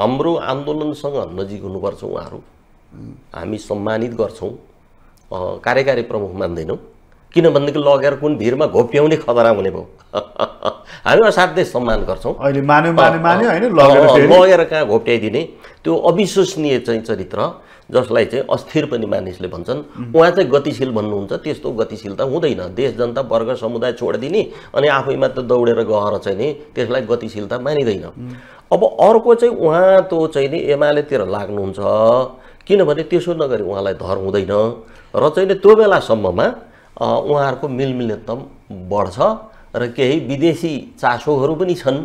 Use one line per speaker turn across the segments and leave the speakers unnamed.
हाम्रो आन्दोलनसँग नजिक हुनुपर्छ उहाँहरू। हामी सम्मानित गर्छौँ। कार्यकारी प्रमुख मान्दैनौँ। किनभनेदेखि लगेर कुन भिरमा घोप्याउने खतरा हुने भयो? हामी असाध्यै सम्मान गर्छौँ।
अहिले मान्यो मान्यो मान्यो होइन? लगेर
कहाँ घोप्ट्याइदिने? त्यो अविश्वसनीय चाहिँ चरित्र जसलाई चाहिँ अस्थिर पनि मानिसले भन्छन्। उहाँ चाहिँ गतिशील भन्नुहुन्छ त्यस्तो गतिशीलता हुँदैन। देश जनता वर्ग समुदाय छोडिदिने अनि आफैमा त दौडेर गएर चाहिँ नि त्यसलाई गतिशीलता मानिँदैन। अब अर्को चाहिँ उहाँ त्यो चाहिँ नि एमालेतिर लाग्नुहुन्छ किनभने त्यसो नगरी उहाँलाई धर हुँदैन। र चाहिँ नि त्यो बेलासम्ममा उहाँहरूको मिलमिलतम बढ्छ। र केही विदेशी चासोहरू पनि छन्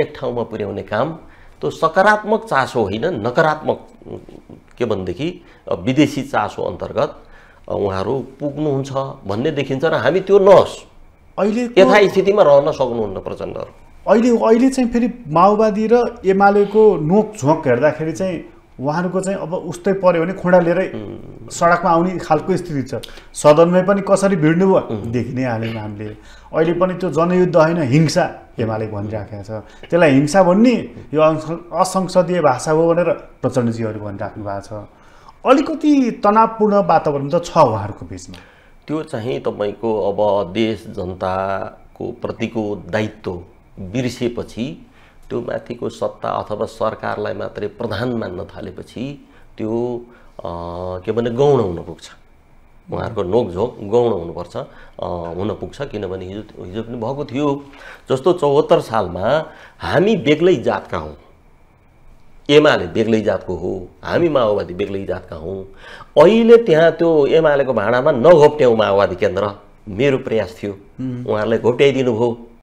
एक ठाउँमा पुर्याउने काम। त्यो सकारात्मक चासो होइन नकारात्मक के भनेदेखि विदेशी चासो अन्तर्गत उहाँहरू पुग्नुहुन्छ भन्ने देखिन्छ र हामी त्यो नहोस्।
अहिलेको
यथास्थितिमा रहन सक्नुहुन्न प्रचण्डहरू।
अहिले अहिले चाहिँ फेरि माओवादी र एमालेको नोकझोक हेर्दाखेरि चाहिँ उहाँहरूको चाहिँ अब उस्तै पऱ्यो भने खुँडा लिएरै सडकमा आउने खालको स्थिति छ। सदनमै पनि कसरी भिड्नु भयो? देखि नै हाल्यौँ हामीले। अहिले पनि त्यो जनयुद्ध होइन हिंसा एमाले भनिराखेको छ। त्यसलाई हिंसा भन्ने यो असंसदीय भाषा हो भनेर प्रचण्डजीहरू भनिराख्नु भएको छ। अलिकति तनावपूर्ण वातावरण त छ उहाँहरूको बिचमा।
त्यो चाहिँ तपाईँको अब देश जनताको प्रतिको दायित्व बिर्सेपछि त्यो माथिको सत्ता अथवा सरकारलाई मात्रै प्रधान मान्न थालेपछि त्यो के भने गौण हुन पुग्छ। उहाँहरूको नोकझोक गौण हुनुपर्छ हुन पुग्छ। किनभने हिजो हिजो पनि भएको थियो जस्तो चौहत्तर सालमा हामी बेग्लै जातका हौँ। एमाले बेग्लै जातको हो हामी माओवादी बेग्लै जातका हौँ। अहिले त्यहाँ त्यो एमालेको भाँडामा नघोप्ट्याउँ माओवादी केन्द्र मेरो प्रयास थियो। उहाँहरूलाई घोप्ट्याइदिनु भयो।